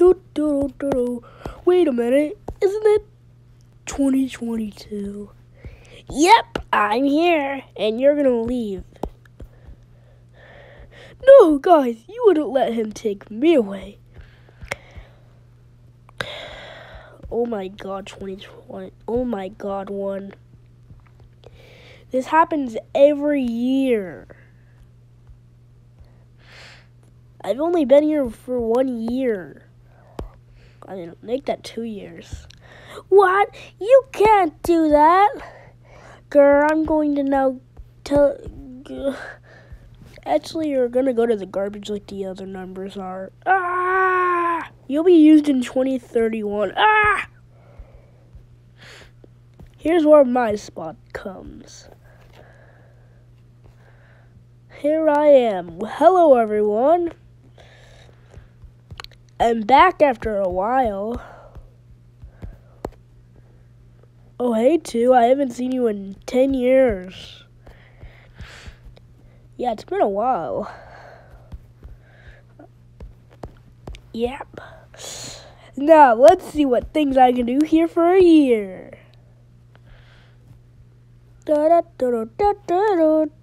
Do, do, do, do. Wait a minute, isn't it 2022? Yep, I'm here, and you're gonna leave. No, guys, you wouldn't let him take me away. Oh my god, 2020. Oh my god, one. This happens every year. I've only been here for one year. I didn't make that two years. What? You can't do that. Girl, I'm going to now tell. Actually, you're gonna go to the garbage like the other numbers are. Ah! You'll be used in 2031. Ah! Here's where my spot comes. Here I am. Hello, everyone. I'm back after a while. Oh, hey, too. I haven't seen you in 10 years. Yeah, it's been a while. Yep. Now, let's see what things I can do here for a year. Da da da da da da